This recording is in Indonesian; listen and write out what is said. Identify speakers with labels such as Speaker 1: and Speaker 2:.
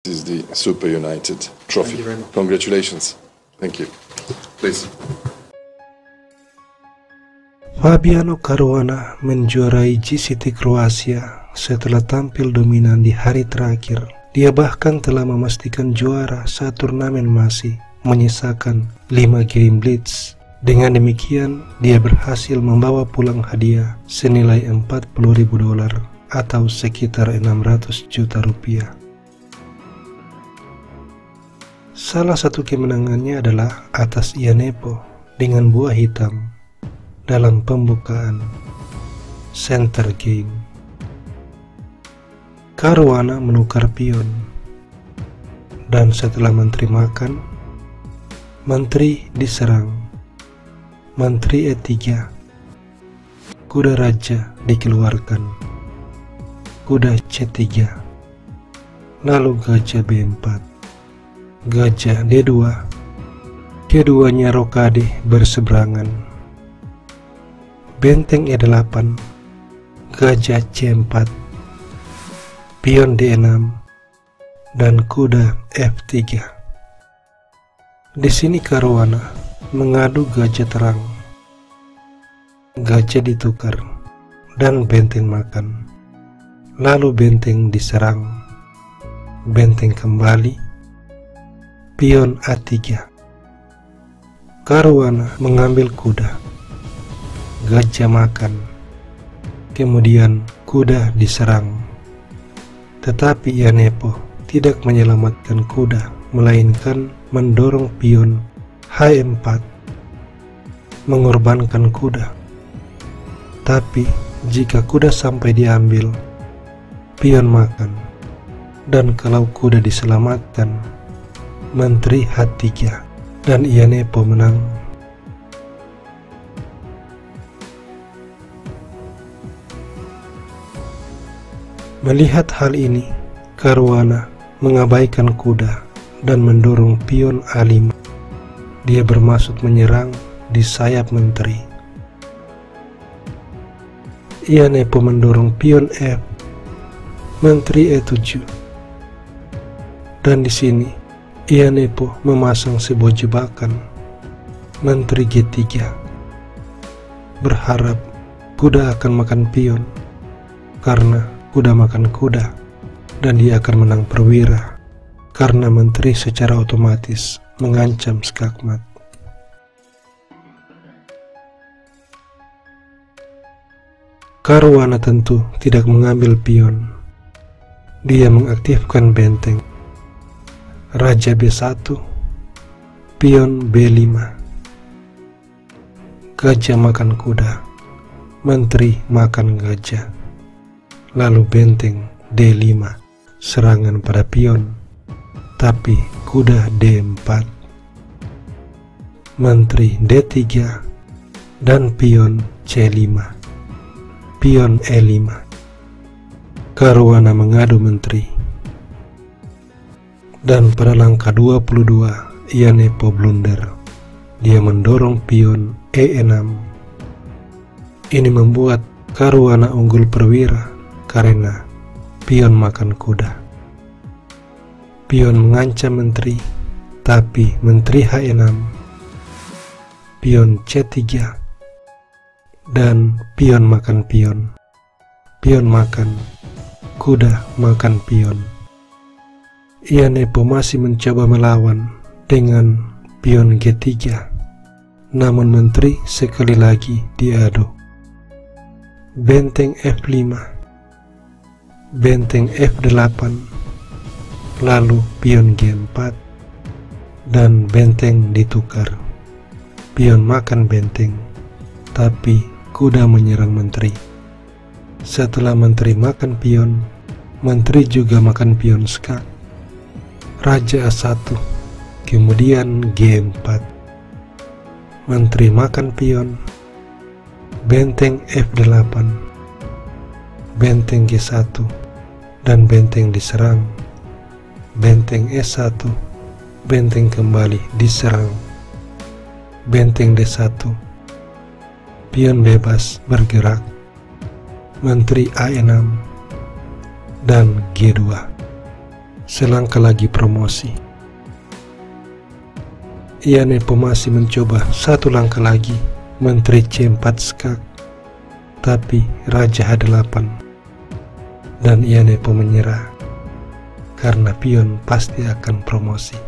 Speaker 1: This is the Super United trophy.
Speaker 2: Thank you very much.
Speaker 1: Congratulations. Thank you. Please.
Speaker 3: Fabiano Caruana menjuarai GCT Kroasia setelah tampil dominan di hari terakhir. Dia bahkan telah memastikan juara saat turnamen masih menyisakan 5 game blitz. Dengan demikian, dia berhasil membawa pulang hadiah senilai 40.000 dolar atau sekitar 600 juta rupiah. Salah satu kemenangannya adalah atas Ianepo dengan buah hitam dalam pembukaan center game. Caruana menukar pion dan setelah menteri makan, menteri diserang. Menteri E3 Kuda Raja dikeluarkan Kuda C3 Lalu Gajah B4 Gajah D2. Keduanya rokade berseberangan. Benteng E8 Gajah C4 Pion D6 dan kuda F3 Di sini Caruana mengadu gajah terang. Gajah ditukar dan benteng makan. Lalu benteng diserang. Benteng kembali Pion A3 Caruana mengambil kuda. Gajah makan. Kemudian kuda diserang. Tetapi Ianepo tidak menyelamatkan kuda Melainkan mendorong pion H4 Mengorbankan kuda. Tapi jika kuda sampai diambil Pion makan. Dan kalau kuda diselamatkan Menteri H3 Dan Ianepo menang Melihat hal ini, Caruana mengabaikan kuda dan mendorong pion A5. Dia bermaksud menyerang di sayap menteri. Ia nepo mendorong pion F, menteri E7. Dan di sini, ia nepo memasang sebuah jebakan, menteri G3. Berharap kuda akan makan pion, karena kuda makan kuda, dan dia akan menang perwira, karena menteri secara otomatis mengancam skakmat. Caruana tentu tidak mengambil pion. Dia mengaktifkan benteng. Raja B1, pion B5. Gajah makan kuda, menteri makan gajah. Lalu benteng D5, serangan pada pion, tapi kuda D4. Menteri D3 dan pion C5 pion E5. Caruana mengadu menteri. Dan pada langkah 22, ia nepo blunder. Dia mendorong pion E6. Ini membuat Caruana unggul perwira karena pion makan kuda. Pion mengancam menteri, tapi menteri H6. Pion C3 dan pion makan pion. Pion makan, kuda makan pion. Ianepo masih mencoba melawan dengan pion G3, namun menteri sekali lagi diadu. Benteng F5, benteng F8, lalu pion G4, dan benteng ditukar. Pion makan benteng, tapi kuda menyerang menteri. Setelah menteri makan pion, menteri juga makan pion skak. Raja A1, kemudian G4. Menteri makan pion, benteng F8, benteng G1, dan benteng diserang. Benteng E1, benteng kembali diserang. Benteng D1, pion bebas bergerak, Menteri A6, dan G2. Selangkah lagi promosi. Ia Nepo masih mencoba satu langkah lagi, Menteri C4 skak, tapi Raja H8. Dan ia Nepo menyerah, karena pion pasti akan promosi.